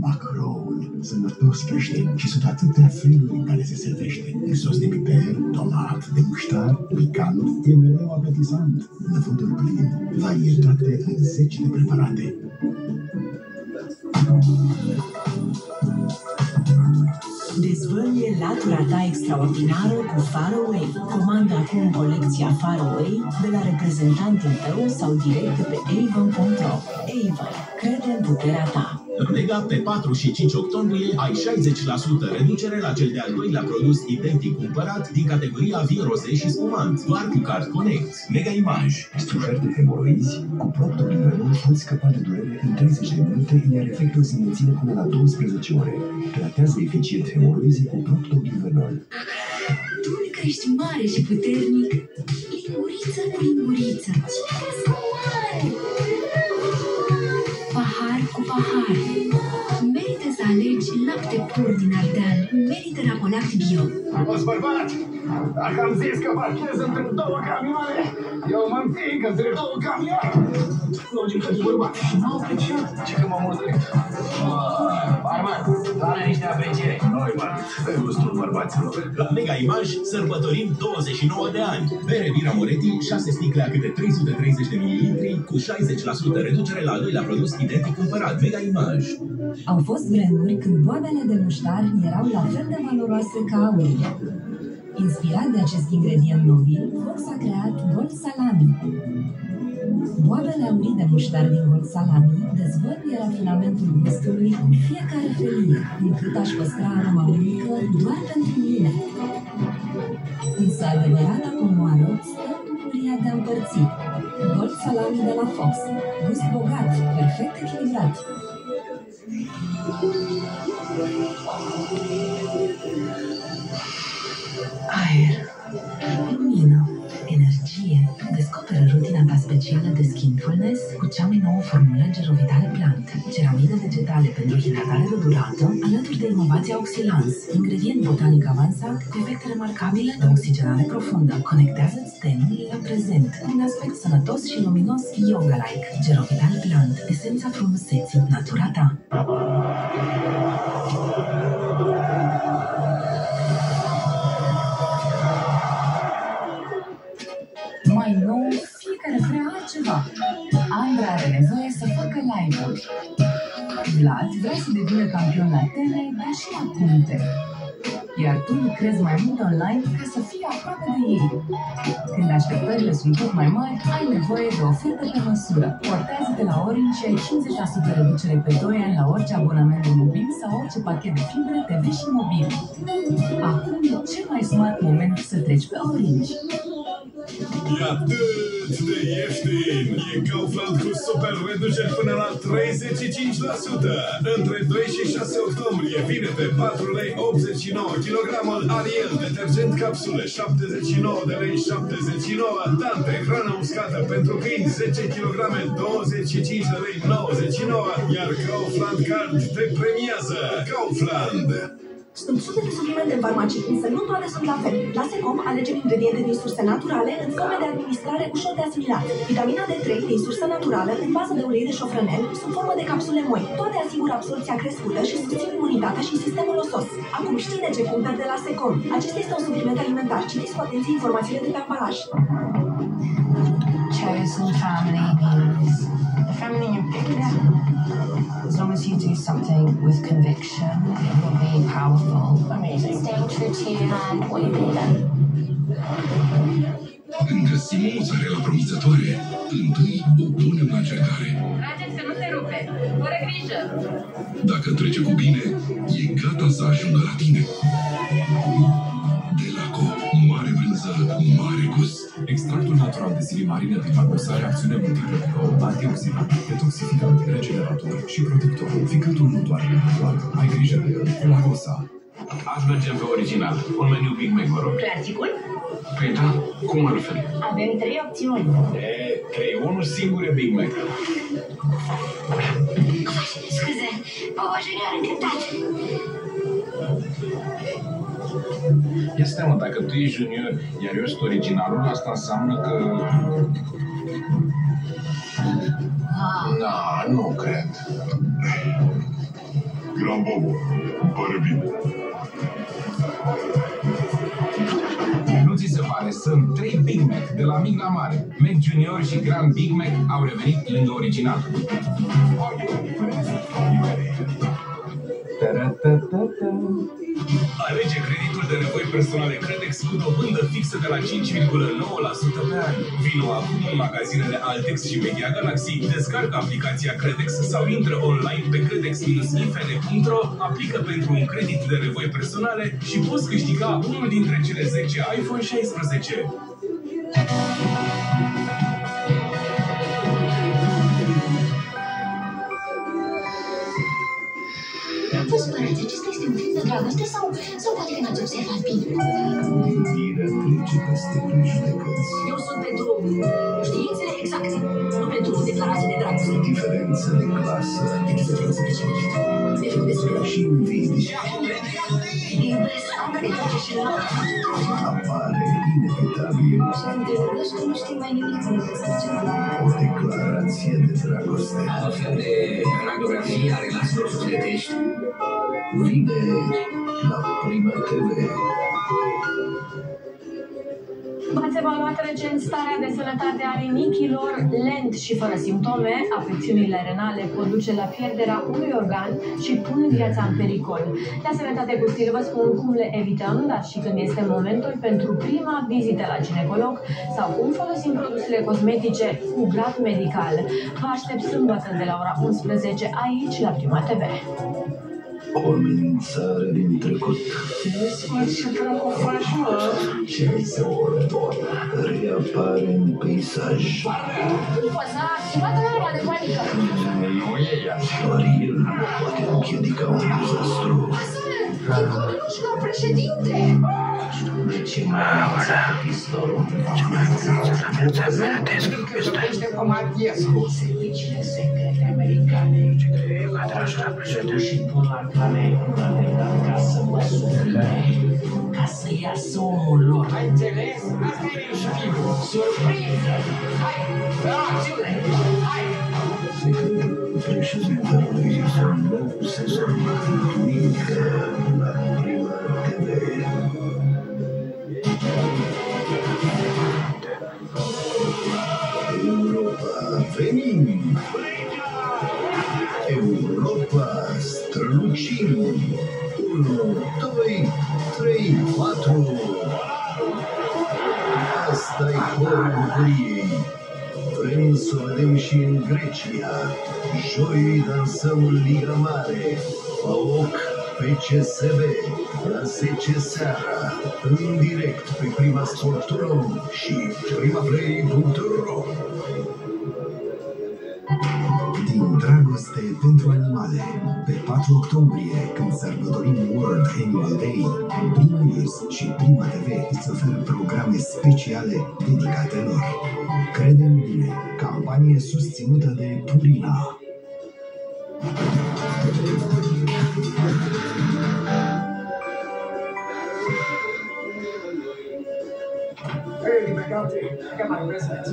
Macron, sănătos crește și sunt atâtea feluri în care se servește. Sos de piper, tomat, de muștar, picant, e mereu apetisant. Năvodul plin, varietate în zeci de preparate. Dezvăluie latura ta extraordinară cu Faraway. Comanda acum colecția Faraway de la reprezentantul tău sau direct pe avon.ro. Avon. Crede în puterea ta. În Mega, pe 4 și 5 octombrie, ai 60% reducere la cel de-al doilea produs identic cumpărat din categoria vin roze și spumant, doar cu Card Connect. Mega Image. Suferi de hemoroizi? Cu Proctolibrenol poți scăpa de durere în 30 de minute, iar efectul se menține până la 12 ore. Tratează eficient hemoroizii cu Proctolibrenol. Tu crești mare și puternic, linguriță cu linguriță. Ce mare! Lapte pur din Ardeal. Merită Rapolact Bio. Boss bărbat, dacă am zis că parchez între două camioane, eu mă împing între două camioane. Logică de bărbat. Nu apreciat. Ce că m-am murdărit. Barman, doamne niște apreciere. Noi, man, pe gustul bărbaților. La Mega Image sărbătorim 29 de ani. Bere Vira Moretti, 6 sticle a câte 330 de ml cu 60% reducere la al doilea produs identic cumpărat. Mega Image. Au fost vremuri când boabele de muștar erau la fel de valoroase ca aurul. Inspirat de acest ingredient nobil, Fox a creat Gold Salami. Boabele aurii de muștar din Gold Salami dezvăluie rafinamentul gustului în fiecare felie, încât aș păstra aroma unică doar pentru mine. Însă adevărata comoară stă în bucuria de a împărți. Gold Salami de la Fox. Gust bogat, perfect echilibrat. Ai. Specială de Skinfulness cu cea mai nouă formulă Gerovital Plant. Ceramidă vegetale pentru hidratare de durată, alături de inovația Oxilans, ingredient botanic avansat cu efecte remarcabile de oxigenare profundă. Conectează-ți tenul la prezent cu un aspect sănătos și luminos yoga-like. Gerovital Plant, esența frumuseții, natura ta. Mai nou, fiecare vrea altceva. Facă live-uri. Vlad vrea să devină campion la tele, dar și la puncte. Iar tu lucrezi mai mult online ca să fii aproape de ei. Când așteptările sunt tot mai mari, ai nevoie de oferte pe măsură. Portează-te la Orange și ai 50% reducere pe 2 ani la orice abonament de mobil sau orice pachet de fibre, TV și mobil. Acum e cel mai smart moment să treci pe Orange. E atât de ieftin! E Kaufland cu super reduceri până la 35%! Între 2 și 6 octombrie vine pe 4 lei 89 kg Ariel, detergent capsule 79 de lei 79 Dante, hrană uscată pentru câini 10 kg 25 de lei 99 Iar Kaufland Card te premiază! Kaufland! Sunt sute de suplimente în farmacii, însă nu toate sunt la fel. La Secom alegem ingrediente din surse naturale în forme de administrare ușor de asimilat. Vitamina D3 din sursă naturală în bază de ulei de șofrănel sub formă de capsule moi. Toate asigură absorpția crescută și susțin imunitatea și sistemul osos. Acum știi de ce cumperi de la Secom. Acesta este un supliment alimentar. Citiți cu atenție informațiile de pe ambalaj. chosen family means the family you picked. As long as you do something with conviction, it will be powerful. Amazing. Staying true to you and what you believe in. Când găsim o mozzarella promițătoare, întâi o punem la încercare. Trageți că nu se rupe. Fără grijă. Dacă trece cu bine, e gata să ajungă la tine. Extractul natural de silimarină din lagos are acțiune multiplă pe om, antioxidant, detoxificant, regenerator și protector. Ficatul nu doare de doar. Ai grijă de el. Lagosa. Aș merge pe original. Un meniu Big Mac, vă rog. Clasicul? Păi da, cum altfel? Avem trei opțiuni. E, trei, unul singur e Big Mac. Scuze, o junior încântat. Este mă, dacă tu ești junior, iar eu sunt originalul, asta înseamnă că... Da, nu cred. Gran Bobo, îmi pare bine. Nu ți se pare, sunt trei Big Mac, de la mic la mare. Mac Junior și Grand Big Mac au revenit lângă original. Alege creditul de nevoi personale Credex cu dobândă fixă de la 5,9% pe an. Vino acum în magazinele Altex și Media Galaxy, descarcă aplicația Credex sau intră online pe credex-ifn.ro, aplică pentru un credit de nevoi personale și poți câștiga unul dintre cele 10 iPhone 16. Poate că n-ați observat bine? Gândirea trece peste prejudecăți. Eu sunt pentru științele exacte, nu pentru declarații de dragoste. Diferență de clasă De diferență de ce De făcut despre și invidie Iubesc ambele face și la apare inevitabil Și te urăști că nu știi mai nimic decât să o declarație de dragoste. Altfel de radiografie a relațiilor sufletești. Vineri la Prima TV. Evaluat recent starea de sănătate a rinichilor, lent și fără simptome, afecțiunile renale pot duce la pierderea unui organ și pun viața în pericol. La Sănătate cu Stil vă spun cum le evităm, dar și când este momentul pentru prima vizită la ginecolog sau cum folosim produsele cosmetice cu grad medical. Vă aștept sâmbătă de la ora 11 aici la Prima TV. O amenințare din trecut. Ce dracu faci, mă? Ce mi se ordonă reapare în peisaj. Ufă, s-a activat alarma de panică! Nu e ea. Doar el poate împiedica un dezastru. E copiluș la președinte! De ce mai amenință pistolul? Vorbește cu Matiescu. Serviciile secrete americane și pun la cale un atentat ca să mă sufle, ca să iasă omul lor. Ai înțeles? Asta e știu. Surpriză! Hai, la acțiune! Hai! Secretul președintelui un nou sezon. Bucuriei. Vrem să o vedem și în Grecia. Joi dansăm în Liga Mare. PAOK pe CSB. La 10 seara. În direct pe Prima Sport.ro și primaplay.ro Din dragoste pentru animale, pe 4 octombrie, când sărbătorim World Animal Day, Prima News și Prima TV îți oferă programe speciale dedicate lor. Credem bine, campanie susținută de Purina. Ei, ragazzi, che mai presente?